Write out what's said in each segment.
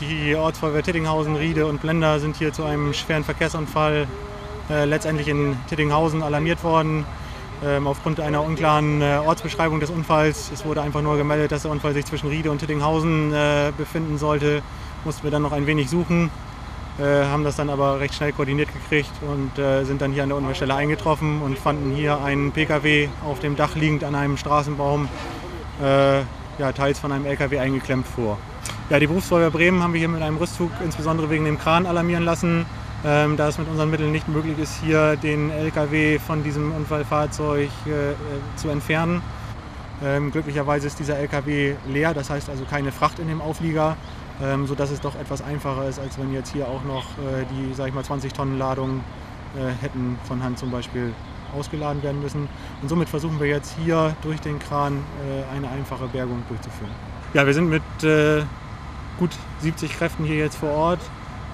Die Ortsfeuerwehr Tittinghausen, Riede und Blender sind hier zu einem schweren Verkehrsunfall äh, letztendlich in Tittinghausen alarmiert worden. Ähm, aufgrund einer unklaren äh, Ortsbeschreibung des Unfalls. Es wurde einfach nur gemeldet, dass der Unfall sich zwischen Riede und Tittinghausen äh, befinden sollte. Mussten wir dann noch ein wenig suchen, äh, haben das dann aber recht schnell koordiniert gekriegt und äh, sind dann hier an der Unfallstelle eingetroffen und fanden hier einen Pkw auf dem Dach liegend an einem Straßenbaum, äh, ja, teils von einem Lkw eingeklemmt vor. Ja, die Berufsfeuerwehr Bremen haben wir hier mit einem Rüstzug insbesondere wegen dem Kran alarmieren lassen. Ähm, da es mit unseren Mitteln nicht möglich ist, hier den LKW von diesem Unfallfahrzeug äh, äh, zu entfernen. Ähm, glücklicherweise ist dieser LKW leer, das heißt also keine Fracht in dem Auflieger, ähm, sodass es doch etwas einfacher ist, als wenn jetzt hier auch noch äh, die, sag ich mal, 20 Tonnen Ladung äh, hätten von Hand zum Beispiel ausgeladen werden müssen. Und somit versuchen wir jetzt hier durch den Kran äh, eine einfache Bergung durchzuführen. Ja, wir sind mit äh, gut 70 Kräften hier jetzt vor Ort.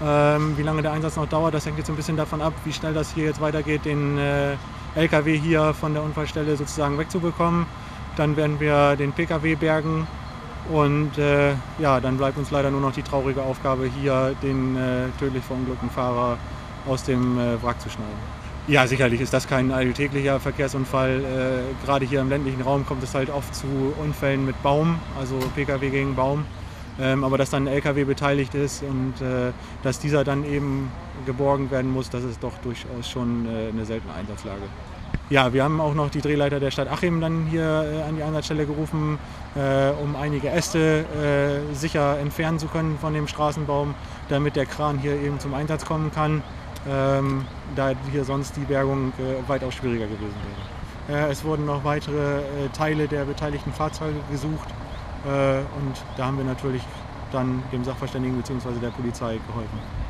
Ähm, wie lange der Einsatz noch dauert, das hängt jetzt ein bisschen davon ab, wie schnell das hier jetzt weitergeht, den äh, LKW hier von der Unfallstelle sozusagen wegzubekommen. Dann werden wir den PKW bergen und äh, ja, dann bleibt uns leider nur noch die traurige Aufgabe, hier den äh, tödlich verunglückten Fahrer aus dem äh, Wrack zu schneiden. Ja, sicherlich ist das kein alltäglicher Verkehrsunfall. Äh, gerade hier im ländlichen Raum kommt es halt oft zu Unfällen mit Baum, also PKW gegen Baum. Ähm, aber dass dann ein LKW beteiligt ist und äh, dass dieser dann eben geborgen werden muss, das ist doch durchaus schon äh, eine seltene Einsatzlage. Ja, wir haben auch noch die Drehleiter der Stadt Achim dann hier äh, an die Einsatzstelle gerufen, äh, um einige Äste äh, sicher entfernen zu können von dem Straßenbaum, damit der Kran hier eben zum Einsatz kommen kann, ähm, da hier sonst die Bergung äh, weitaus schwieriger gewesen wäre. es wurden noch weitere Teile der beteiligten Fahrzeuge gesucht. Äh, und da haben wir natürlich dann dem Sachverständigen bzw. der Polizei geholfen.